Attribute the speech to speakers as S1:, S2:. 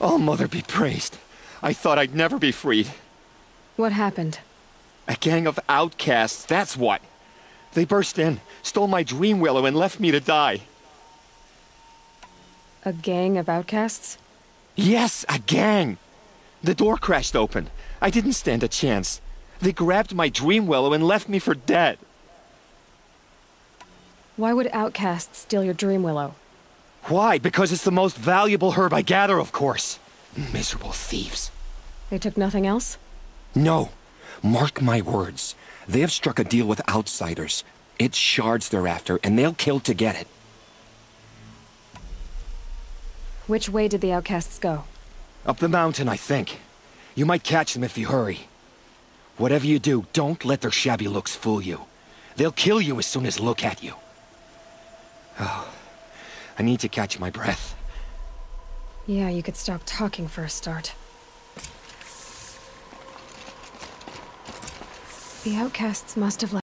S1: Oh, Mother be praised. I thought I'd never be freed.
S2: What happened?
S1: A gang of outcasts, that's what. They burst in, stole my dream willow, and left me to die.
S2: A gang of outcasts?
S1: Yes, a gang! The door crashed open. I didn't stand a chance. They grabbed my dream willow and left me for dead.
S2: Why would outcasts steal your dream willow?
S1: Why? Because it's the most valuable herb I gather, of course. Miserable thieves.
S2: They took nothing else?
S1: No. Mark my words. They have struck a deal with outsiders. It's shards they're after, and they'll kill to get it.
S2: Which way did the outcasts go?
S1: Up the mountain, I think. You might catch them if you hurry. Whatever you do, don't let their shabby looks fool you. They'll kill you as soon as look at you. Oh, I need to catch my breath.
S2: Yeah, you could stop talking for a start. The outcasts must have left.